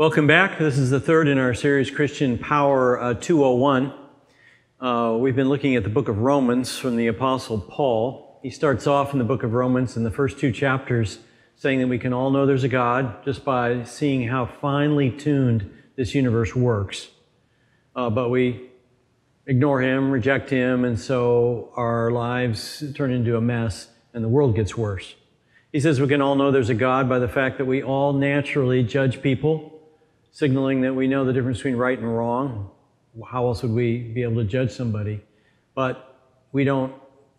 Welcome back. This is the third in our series, Christian Power uh, 201. Uh, we've been looking at the book of Romans from the Apostle Paul. He starts off in the book of Romans in the first two chapters saying that we can all know there's a God just by seeing how finely tuned this universe works. Uh, but we ignore him, reject him, and so our lives turn into a mess and the world gets worse. He says we can all know there's a God by the fact that we all naturally judge people signaling that we know the difference between right and wrong. How else would we be able to judge somebody? But we don't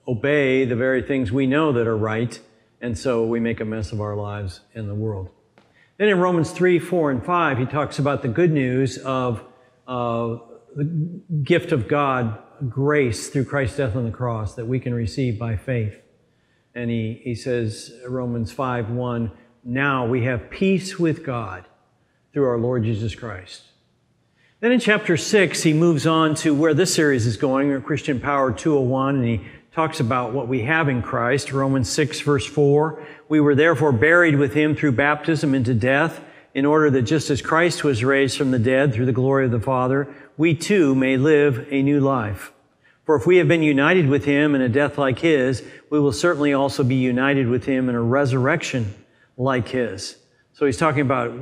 obey the very things we know that are right, and so we make a mess of our lives in the world. Then in Romans 3, 4, and 5, he talks about the good news of uh, the gift of God, grace through Christ's death on the cross that we can receive by faith. And he, he says, Romans 5, 1, now we have peace with God through our Lord Jesus Christ. Then in chapter 6, he moves on to where this series is going, or Christian Power 201, and he talks about what we have in Christ. Romans 6, verse 4. We were therefore buried with him through baptism into death, in order that just as Christ was raised from the dead through the glory of the Father, we too may live a new life. For if we have been united with him in a death like his, we will certainly also be united with him in a resurrection like his. So he's talking about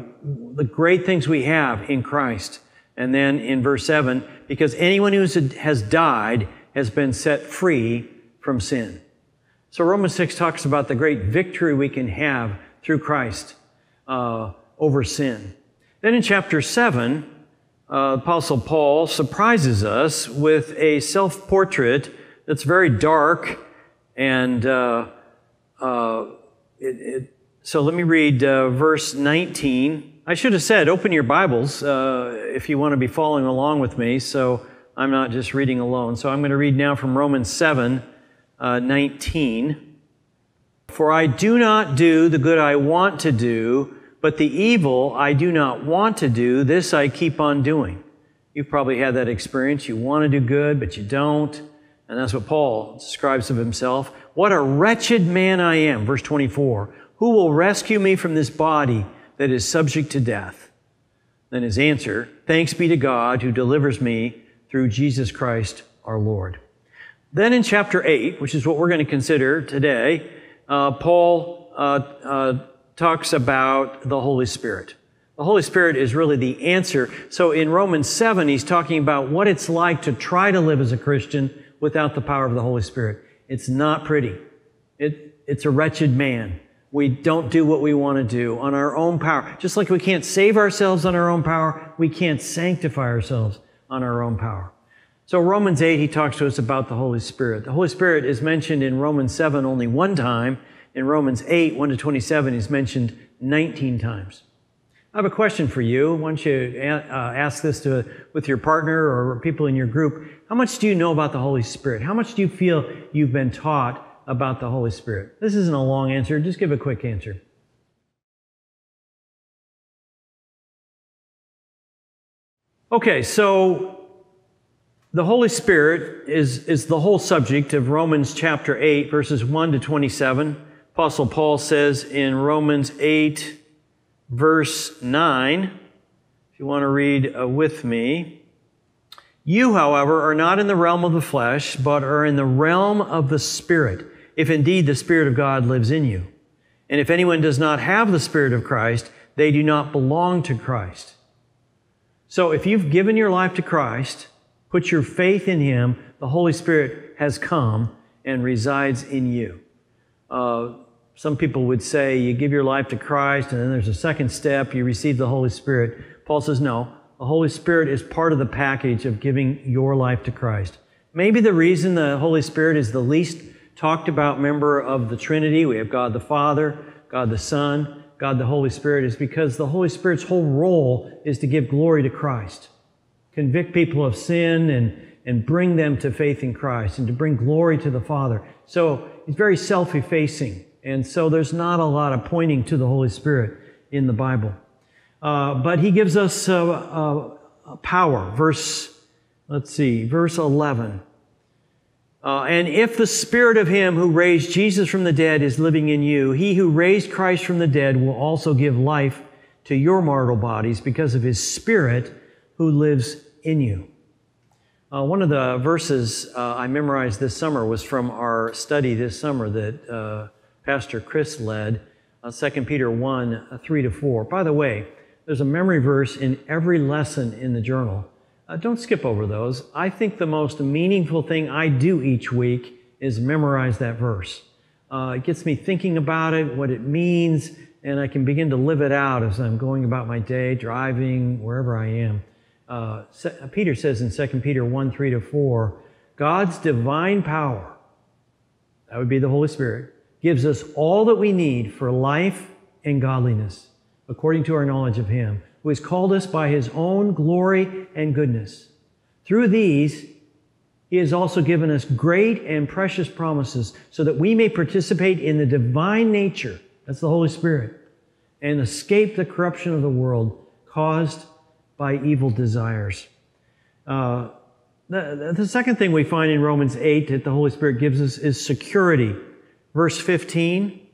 the great things we have in Christ. And then in verse 7, because anyone who has died has been set free from sin. So Romans 6 talks about the great victory we can have through Christ uh, over sin. Then in chapter 7, uh, Apostle Paul surprises us with a self portrait that's very dark and uh, uh it, it so let me read uh, verse 19. I should have said, open your Bibles uh, if you want to be following along with me, so I'm not just reading alone. So I'm going to read now from Romans 7 uh, 19. For I do not do the good I want to do, but the evil I do not want to do, this I keep on doing. You've probably had that experience. You want to do good, but you don't. And that's what Paul describes of himself. What a wretched man I am. Verse 24. Who will rescue me from this body that is subject to death? Then his answer, Thanks be to God who delivers me through Jesus Christ our Lord. Then in chapter 8, which is what we're going to consider today, uh, Paul uh, uh, talks about the Holy Spirit. The Holy Spirit is really the answer. So in Romans 7, he's talking about what it's like to try to live as a Christian without the power of the Holy Spirit. It's not pretty. It, it's a wretched man we don't do what we want to do on our own power. Just like we can't save ourselves on our own power, we can't sanctify ourselves on our own power. So Romans 8, he talks to us about the Holy Spirit. The Holy Spirit is mentioned in Romans 7 only one time. In Romans 8, 1 to 27, he's mentioned 19 times. I have a question for you. Why don't you uh, ask this to, with your partner or people in your group? How much do you know about the Holy Spirit? How much do you feel you've been taught about the Holy Spirit? This isn't a long answer, just give a quick answer. Okay, so the Holy Spirit is, is the whole subject of Romans chapter 8, verses 1 to 27. Apostle Paul says in Romans 8, verse 9, if you want to read uh, with me, you, however, are not in the realm of the flesh, but are in the realm of the Spirit if indeed the Spirit of God lives in you. And if anyone does not have the Spirit of Christ, they do not belong to Christ. So if you've given your life to Christ, put your faith in Him, the Holy Spirit has come and resides in you. Uh, some people would say you give your life to Christ and then there's a second step, you receive the Holy Spirit. Paul says, no, the Holy Spirit is part of the package of giving your life to Christ. Maybe the reason the Holy Spirit is the least talked about member of the Trinity. We have God the Father, God the Son, God the Holy Spirit, is because the Holy Spirit's whole role is to give glory to Christ, convict people of sin and, and bring them to faith in Christ and to bring glory to the Father. So he's very self effacing. And so there's not a lot of pointing to the Holy Spirit in the Bible. Uh, but he gives us uh, uh, power. Verse, let's see, verse 11. Uh, and if the spirit of him who raised Jesus from the dead is living in you, he who raised Christ from the dead will also give life to your mortal bodies because of his Spirit who lives in you. Uh, one of the verses uh, I memorized this summer was from our study this summer that uh, Pastor Chris led, uh, 2 Peter 1 uh, 3 to 4. By the way, there's a memory verse in every lesson in the journal. Uh, don't skip over those. I think the most meaningful thing I do each week is memorize that verse. Uh, it gets me thinking about it, what it means, and I can begin to live it out as I'm going about my day, driving, wherever I am. Uh, Peter says in 2 Peter 1 3 to 4, God's divine power, that would be the Holy Spirit, gives us all that we need for life and godliness, according to our knowledge of Him, who has called us by His own glory and goodness. Through these, he has also given us great and precious promises so that we may participate in the divine nature, that's the Holy Spirit, and escape the corruption of the world caused by evil desires. Uh, the, the second thing we find in Romans 8 that the Holy Spirit gives us is security. Verse 15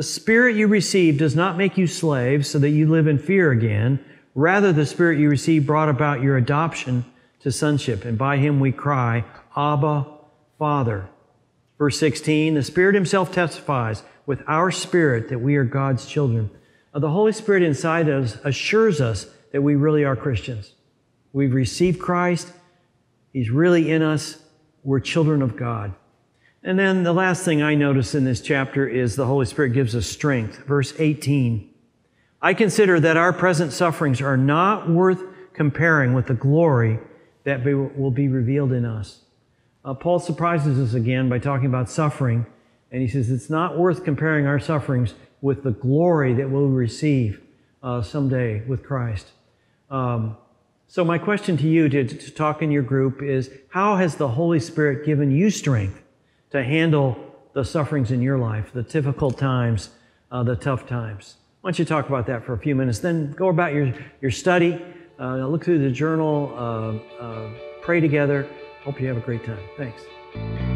The Spirit you received does not make you slaves so that you live in fear again. Rather, the Spirit you received brought about your adoption to sonship, and by him we cry, Abba, Father. Verse 16, the Spirit Himself testifies with our spirit that we are God's children. Uh, the Holy Spirit inside us assures us that we really are Christians. We've received Christ, He's really in us, we're children of God. And then the last thing I notice in this chapter is the Holy Spirit gives us strength. Verse 18 I consider that our present sufferings are not worth comparing with the glory that will be revealed in us. Uh, Paul surprises us again by talking about suffering, and he says it's not worth comparing our sufferings with the glory that we'll receive uh, someday with Christ. Um, so, my question to you to, to talk in your group is how has the Holy Spirit given you strength to handle the sufferings in your life, the difficult times, uh, the tough times? Why don't you talk about that for a few minutes? Then go about your, your study uh, look through the journal, uh, uh, pray together. Hope you have a great time. Thanks.